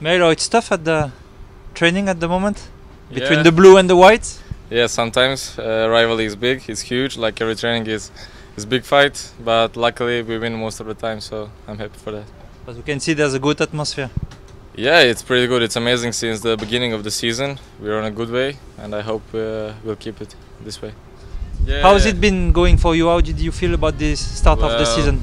Melo, it's tough at the training at the moment between Yeah. the blue and the white. Yeah, sometimes uh, rivalry is big, it's huge. Like every training is is big fight, but luckily we win most of the time, so I'm happy for that. But we can see there's a good atmosphere. Yeah, it's pretty good. It's amazing since the beginning of the season. We're on a good way, and I hope uh, we'll keep it this way. Yeah, How's it been going for you? How did you feel about this start of the season?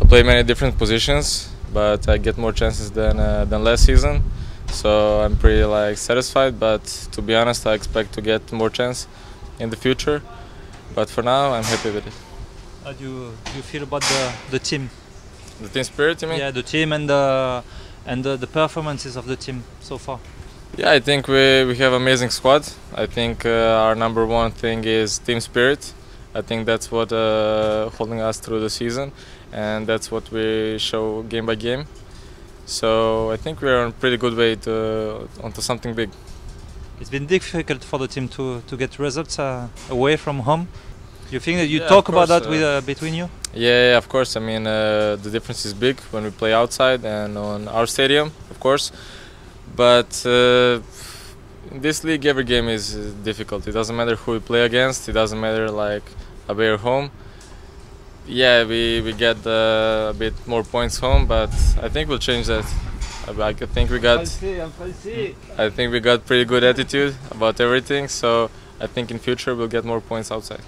I play many different positions, but I get more chances than uh, than last season. So I'm pretty like satisfied. But to be honest, I expect to get more chance in the future. But for now, I'm happy with it. How do you, do you feel about the, the team? The team spirit, you mean? Yeah, the team and the and the, the performances of the team so far. Yeah, I think we, we have amazing squad. I think uh, our number one thing is team spirit. I think that's what uh, holding us through the season, and that's what we show game by game. So I think we're on a pretty good way to onto something big. It's been difficult for the team to, to get results uh, away from home. You think that you Yeah, talk about that with uh, uh, between you? Yeah, yeah, of course. I mean, uh, the difference is big when we play outside and on our stadium, of course. But uh, this league, every game is difficult. It doesn't matter who we play against. It doesn't matter like away or home. Yeah, we we get uh, a bit more points home, but I think we'll change that. I think we got I think we got pretty good attitude about everything. So I think in future we'll get more points outside.